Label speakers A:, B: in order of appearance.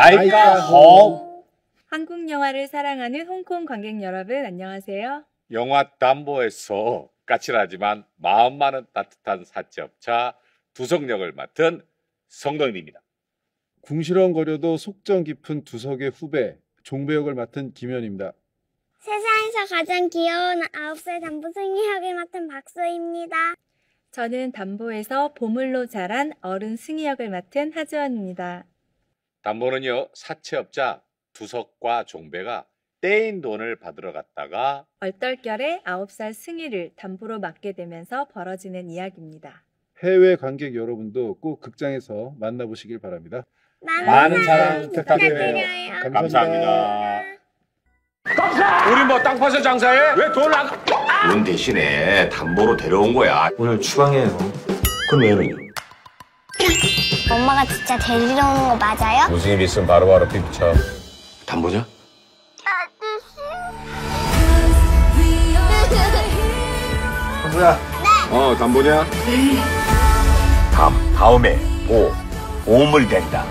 A: 마이카 홈
B: 한국 영화를 사랑하는 홍콩 관객 여러분 안녕하세요.
A: 영화 담보에서 까칠하지만 마음만은 따뜻한 사채업자 두석역을 맡은 성동일입니다.
C: 궁시렁거려도 속정 깊은 두석의 후배 종배 역을 맡은 김현입니다.
D: 세상에서 가장 귀여운 9살 담보생이 역을 맡은 박소희입니다.
B: 저는 담보에서 보물로 자란 어른 승희 역을 맡은 하주원입니다.
A: 담보는요 사채업자 두석과 종배가 떼인 돈을 받으러 갔다가
B: 얼떨결에 9살 승희를 담보로 맡게 되면서 벌어지는 이야기입니다.
C: 해외 관객 여러분도 꼭 극장에서 만나보시길 바랍니다.
A: 많은 사랑 부탁드려요. 감사합니다. 우리 뭐 땅 파서 장사해? 왜 돈을 안...
E: 돈 대신에 담보로 데려온 거야.
F: 오늘 추방해요.
E: 그럼 얘는요?
D: 엄마가 진짜 데리러 오는 거 맞아요?
A: 무슨 일 있으면 바로바로 비비쳐.
E: 담보냐?
F: 뭐야?
E: 어, 담보냐? 담, 다음에 보, 보물 된다.